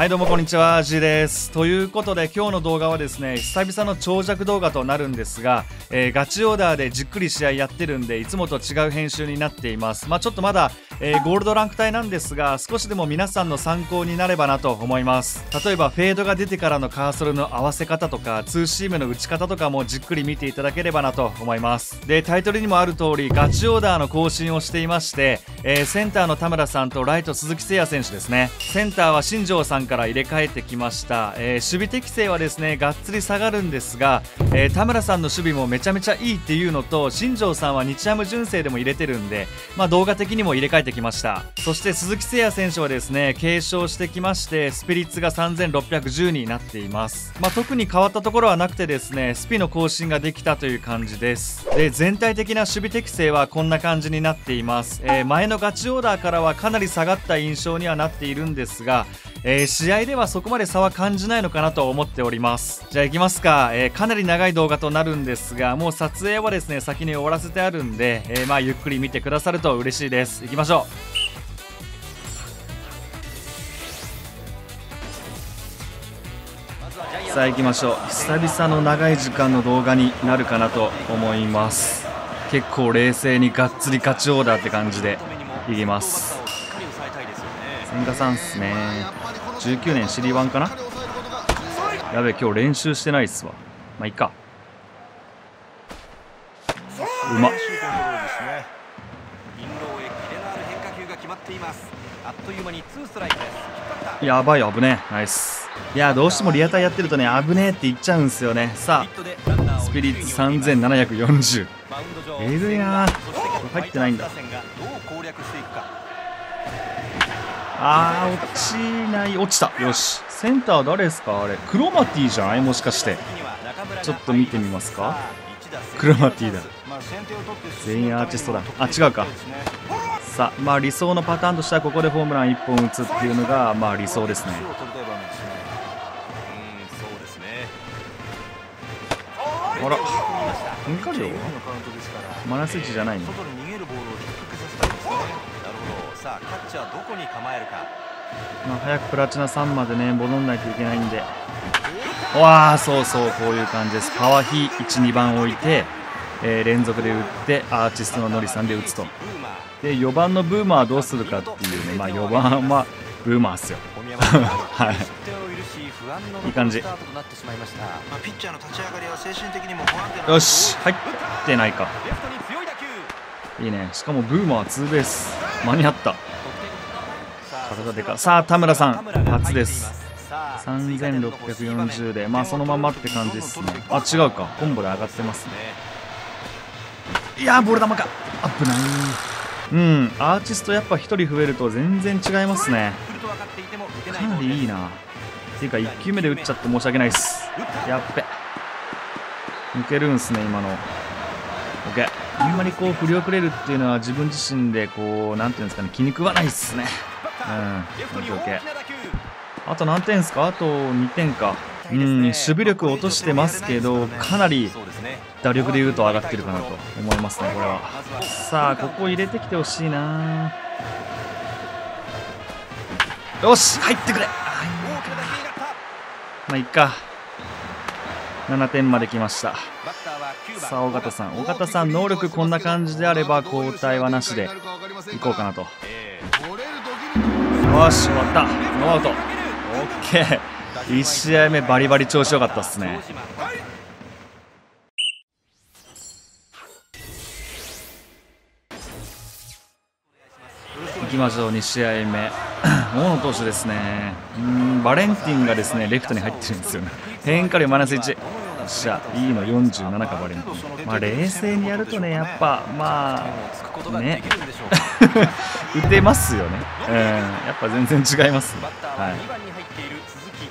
はいどうもこんにちは G です。ということで今日の動画はですね久々の長尺動画となるんですが、えー、ガチオーダーでじっくり試合やってるんでいつもと違う編集になっています。まあ、ちょっとまだ、えー、ゴールドランク帯なんですが少しでも皆さんの参考になればなと思います。例えばフェードが出てからのカーソルの合わせ方とかツーシームの打ち方とかもじっくり見ていただければなと思います。でタイトルにもある通りガチオーダーの更新をしていまして、えー、センターの田村さんとライト鈴木誠也選手ですね。センターは新庄さんから入れ替えてきました、えー、守備適性はですねがっつり下がるんですが、え、田村さんの守備もめちゃめちゃいいっていうのと新庄さんは日ハム純正でも入れてるんで、まあ、動画的にも入れ替えてきました。そして鈴木誠也選手はですね継承してきましてスピリッツが3610になっています、まあ、特に変わったところはなくてですねスピの更新ができたという感じです。で全体的な守備適性はこんな感じになっています、えー、前のガチオーダーからはかなり下がった印象にはなっているんですが、えー、試合ではそこまで差は感じないのかなと思っております。じゃあ行きますか、えー、かなり長い動画となるんですがもう撮影はですね先に終わらせてあるんで、えー、まあゆっくり見てくださると嬉しいです。行きましょう。さあ行きましょう。久々の長い時間の動画になるかなと思います。結構冷静にがっつり勝ちオーダーって感じでいきます。千賀さんっすね。19年シリワンかな？やべ今日練習してないっすわ。まあいいか。うまっ。やばい危ねえ。ナイス。いやどうしてもリアタイやってるとね危ねえって言っちゃうんすよね。さあスピリッツ3740えぐいな。入ってないんだ。あー落ちない。落ちた。よし。センター誰ですか？あれ。クロマティじゃないもしかして。ちょっと見てみますか。クロマティだ。全員アーティストだ。あ違うか。さあまあ理想のパターンとしてはここでホームラン1本打つっていうのがまあ理想ですね。あら。変化量マナスイッチじゃないの？さあキャッチャーどこに構えるか。まあ早くプラチナ3までね戻んないといけないんで。わあそうそうこういう感じです。パワーヒ12番置いて、えー、連続で打ってアーティストのノリさんで打つと。で4番のブーマーはどうするかっていうねまあ4番はブーマーっすよ。はい。いい感じ。よし入ってないか。いいね。しかもブーマーツーベース間に合った。体でかさあ田村さん初です。3640でまあそのままって感じですね。あ違うか。コンボで上がってますね。いやボール球か。危ない。うん。アーティストやっぱ1人増えると全然違いますね。かなりいいな。っていうか1球目で打っちゃって申し訳ないっす。やっべ。抜けるんすね今の。OK あんまりこう振り遅れるっていうのは自分自身でこうなんていうんですかね気に食わないっすね。うん OKOK あと何点ですか？あと2点か。うん守備力落としてますけどかなり打力でいうと上がってるかなと思いますねこれは。さあここ入れてきてほしいな。よし入ってくれ。まあいっか7点まで来ました。さあ尾形さん。尾形さん能力こんな感じであれば交代はなしでいこうかなと。よし終わった。ノーアウト。OK1 試合目バリバリ調子よかったっすね。いきましょう。2試合目大野投手ですね。うんバレンティンがですねレフトに入ってるんですよね。変化量マイナス1っしゃいいの47かバレンティン。まあ冷静にやるとねやっぱまあね。打てますよね。うんやっぱ全然違いますは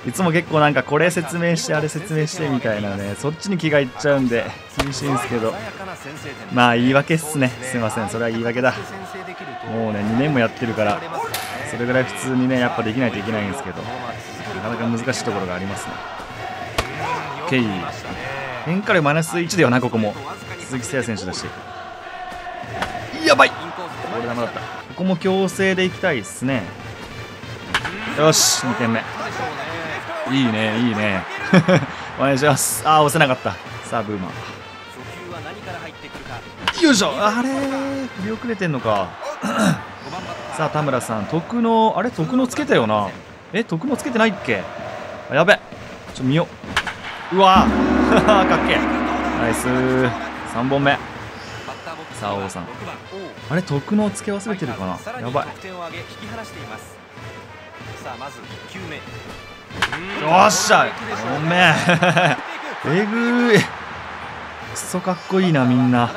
い。いつも結構なんかこれ説明してあれ説明してみたいなねそっちに気がいっちゃうんで厳しいんですけど。まあ言い訳っすね。すいません。それは言い訳だ。もうね2年もやってるからそれぐらい普通にねやっぱできないといけないんですけどなかなか難しいところがありますね。OK 変化量マイナス1だよなここも。鈴木誠也選手だし。やばい。ボール球だった。ここも強制でいきたいですね。よし2点目。いいねいいね。お願いします。あー押せなかった。さあブーマー。よいしょ。あれ振り遅れてんのか。さあ田村さん徳のあれ徳のつけたよな。え徳のつけてないっけ？あやべ。ちょ見よう。うわ かっけナイス。3本目。さあ王さん。あれ徳のつけ忘れてるかな？やばい。よっしゃ。ごめん。えぐい。くそかっこいいなみんな。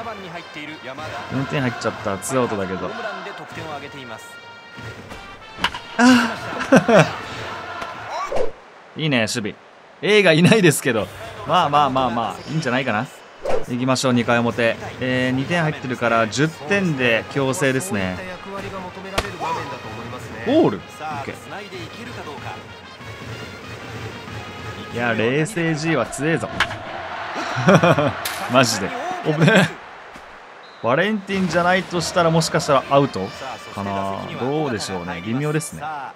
4点入っちゃった。ツーアウトだけど。あ いいね守備。A がいないですけど。まあまあまあまあいいんじゃないかな。行きましょう2回表、えー、2点入ってるから10点で強制ですね。ボール？OK いや冷静 G は強えぞ。マジでバレンティンじゃないとしたらもしかしたらアウトかな。どうでしょうね。微妙ですね。ア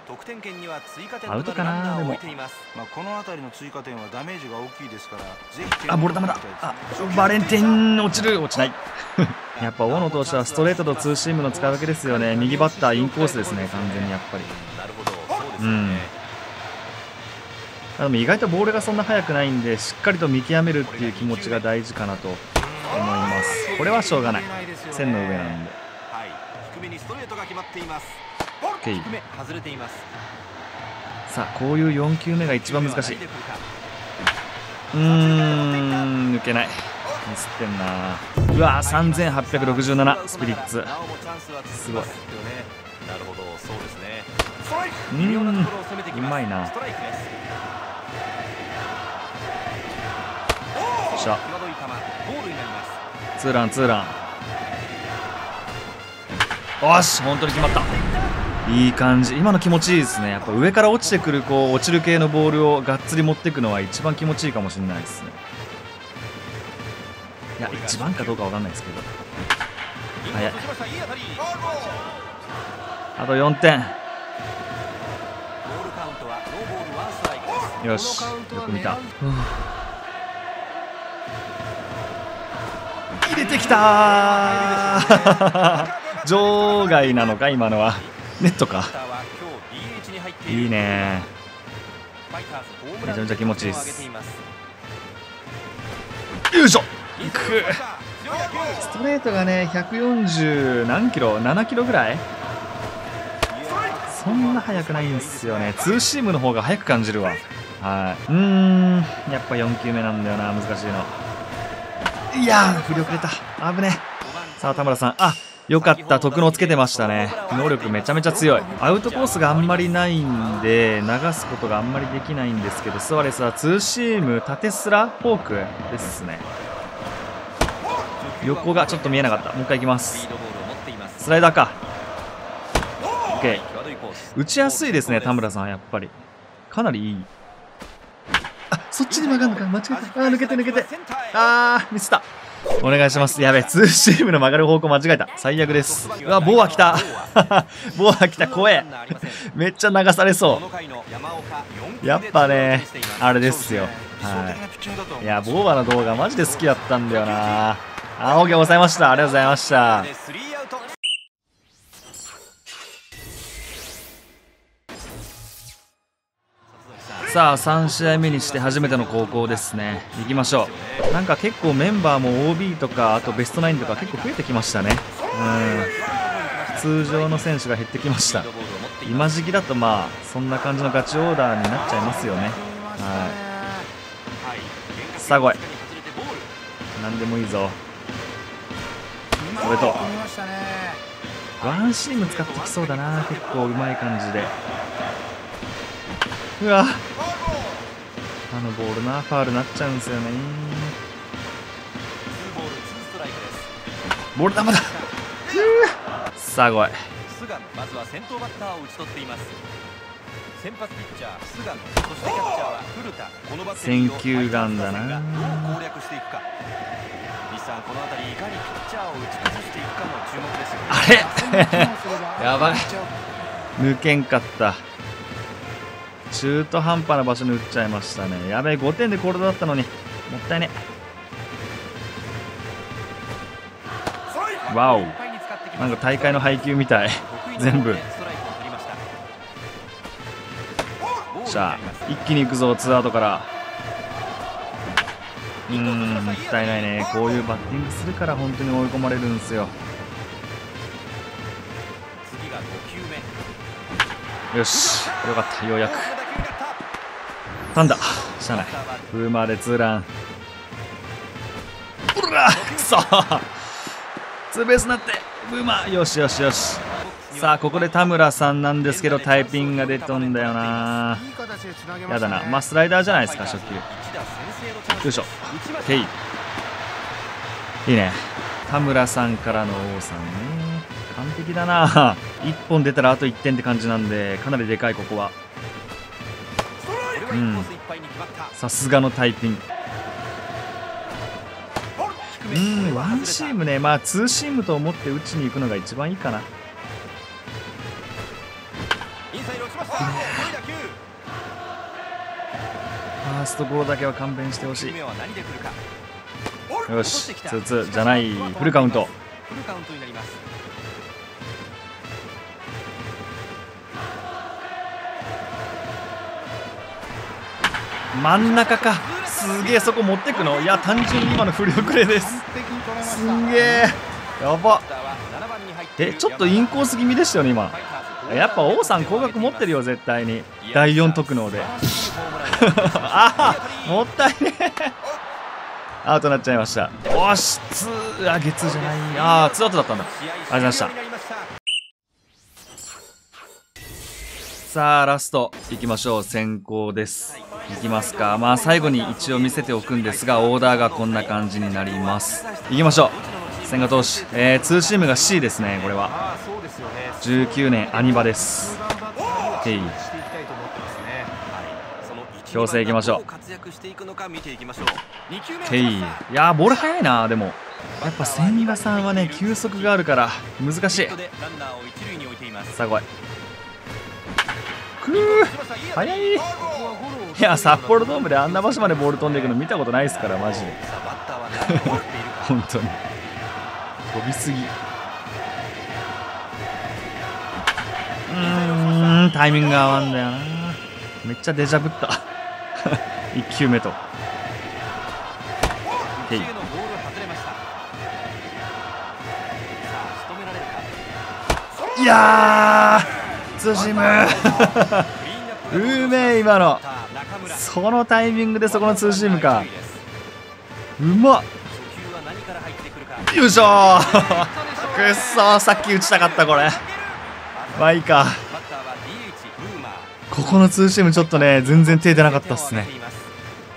ウトかなでも、まあ、この辺りの追加点はダメージが大きいですからぜひあボール球だ。あバレンティン落ちる落ちない。やっぱ大野投手はストレートとツーシームの使い分けですよね。右バッターインコースですね完全にやっぱり。うん。でも意外とボールがそんな速くないんでしっかりと見極めるっていう気持ちが大事かなとこれはしょうがない。線の上なんで。さあこういう4球目が一番難しい。うーん抜けない。ミスってんな。うわ3867スピリッツ。すごい。うんうまいな。しゃツーランツーラン。よし本当に決まった。いい感じ。今の気持ちいいですね。やっぱ上から落ちてくるこう落ちる系のボールをがっつり持っていくのは一番気持ちいいかもしれないですね。いや一番かどうかわかんないですけど。早い。あと4点。よしよく見た、入れてきた。場外なのか今のは。ネットか。いいね。めちゃめちゃ気持ちいいです。よいしょ。いくストレートがね140何キロ7キロぐらい？そんな速くないんですよね。ツーシームの方が速く感じるわ。はい。うん。やっぱ4球目なんだよな難しいのいやー振り遅れた。危ねさあ田村さん。あよかった。徳のつけてましたね。能力めちゃめちゃ強い。アウトコースがあんまりないんで流すことがあんまりできないんですけどスアレスはツーシーム縦スラフォークですね。横がちょっと見えなかった。もう一回いきます。スライダーか。OK 打ちやすいですね田村さんやっぱり。かなりいい。そっちに曲がるのか間違えた。あー抜けて。抜けて。あーミスった。お願いします。やべツーシームの曲がる方向間違えた。最悪です。うわボア来た。ボア来た。怖え。めっちゃ流されそう。やっぱねあれですよ。はい。いやボアの動画マジで好きだったんだよな。あ OK 抑えました。ありがとうございましたさあ3試合目にして初めての高校ですね。行きましょう。なんか結構メンバーも OB とかあとベストナインとか結構増えてきましたね。うん。通常の選手が減ってきました。今時期だとまあそんな感じのガチオーダーになっちゃいますよね。はい。さあ来い。何でもいいぞ。それと。ワンシーム使ってきそうだな結構うまい感じで。うわ。あのボールなファールなっちゃうんですよね。ボール球だ。さあ来い。菅野まずは先頭バッターを打ち取っています。先発ピッチャー菅野。そしてキャッチャーは古田。このバッテリーを選球眼だな。どう攻略していくか。西さんこの辺りいかにピッチャーを打ち崩していくかも注目ですよあれ？やばい。抜けんかった中途半端な場所に打っちゃいましたね。やべえ5点でコールドだったのに。もったいね。わおなんか大会の配球みたい。全部。さあ一気に行くぞツーアウトから。うーんもったいないね。こういうバッティングするから本当に追い込まれるんですよ。よし。よかった。ようやくたんだ。しゃあないブーマーでツーランうらくそ。ツーベースになって。ブーマー。よしよしよし。さあここで田村さんなんですけどタイピングが出とんだよな。やだな。まあスライダーじゃないですか初球。よいしょ。ヘイ。いいね。田村さんからの王さんね。完璧だな。1本出たらあと1点って感じなんでかなりでかいここは。うんさすがのタイピン。グうんワンシームね。まあツーシームと思って打ちに行くのが一番いいかな。ファーストゴロだけは勘弁してほしい。よしツーツーじゃないフルカウント。フルカウントになります真ん中か。すげえそこ持ってくの？いや単純に今の振り遅れです。すげえ。やば。えちょっとインコース気味でしたよね今。やっぱ王さん高額持ってるよ絶対に。第4特能で。ああもったいね。アウトなっちゃいました。おしツーあゲッツーじゃない。ああツーアウトだったんだ。ありがとうございました。さあラストいきましょう。先行です。いきますか。まあ最後に一応見せておくんですがオーダーがこんな感じになります。いきましょう。千賀投手、えー、ツーシームが C ですねこれは。19年アニバです。ヘイ。強制いきましょう。ヘイ。いやボール速いなでも。やっぱ千賀さんはね球速があるから難しい。さあ来い。くー速い。いや札幌ドームであんな場所までボール飛んでいくの見たことないですからマジで。本当に。飛びすぎ。うんタイミングが合わんだよな。めっちゃデジャブった。1球目と。ヘイいやー。ツーシーム。うめえ今の。そのタイミングでそこのツーシームか。うまっ。よいしょ。くっそさっき打ちたかったこれ。まあいいか。ここのツーシームちょっとね全然手出なかったっすね。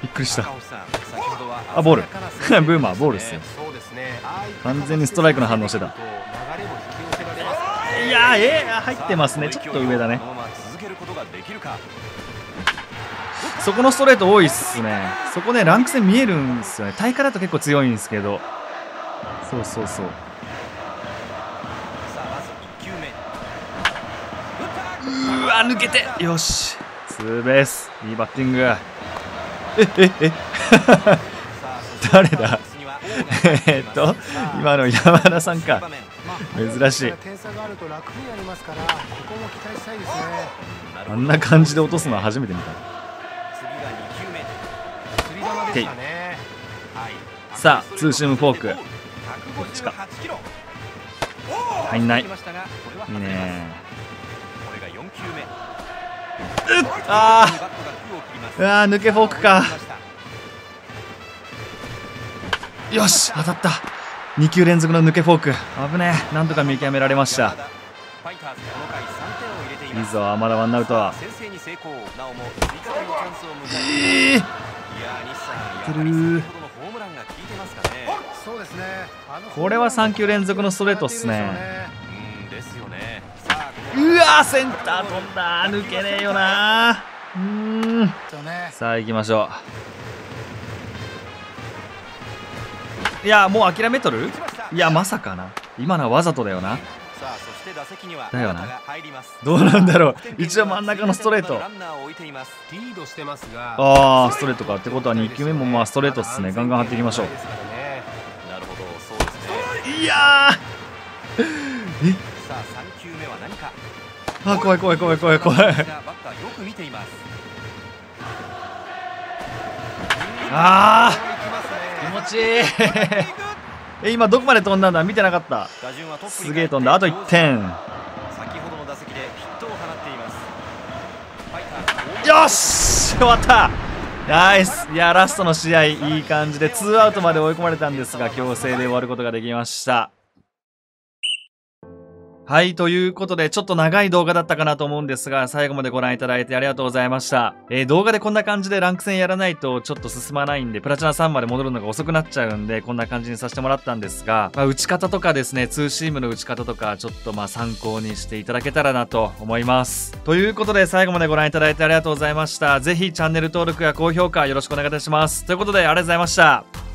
びっくりした。あボール。ブーマーボールっすよ。完全にストライクの反応してたいやーえー、入ってますね。ちょっと上だね。そこのストレート多いっすね。そこねランク戦見えるんですよね。大会だと結構強いんですけど。そうそうそう。うわ抜けて。よし。ツーベース。いいバッティング。えええ。誰だ？えっと今の山田さんか珍しい。あんな感じで落とすのは初めて見た。てい。さあツーシームフォーク。こっちか。入んない。いいね。うっあー。うわー抜けフォークか。よし当たった2球連続の抜けフォーク。危ねえ。なんとか見極められました。いいぞまだワンアウト。はえーってるこれは3球連続のストレートっすね。うわセンター飛んだ抜けねえよなうん。さあ行きましょういやもう諦めとる？いやまさかな。今のはわざとだよな。さあそして打席にはだよな。どうなんだろう。一応真ん中のストレート。ああストレートかってことは2球目もまあストレートっすね。ガンガン張っていきましょう。いや さあ3球目は何か？ーあ怖い怖い怖い怖い怖い。あ行きます。気ね持ちいい。え今どこまで飛んだんだ？見てなかった。すげえ飛んだ。あと1点。先ほどの打席でヒットを放っています。よし！終わった。ナイス。いやラストの試合いい感じで2アウトまで追い込まれたんですが強制で終わることができましたはい、ということで、ちょっと長い動画だったかなと思うんですが、最後までご覧いただいてありがとうございました。えー動画でこんな感じでランク戦やらないとちょっと進まないんで、プラチナ3まで戻るのが遅くなっちゃうんで、こんな感じにさせてもらったんですが、まあ、打ち方とかですね、ツーシームの打ち方とか、ちょっとまあ参考にしていただけたらなと思います。ということで、最後までご覧いただいてありがとうございました。ぜひチャンネル登録や高評価よろしくお願いいたします。ということで、ありがとうございました。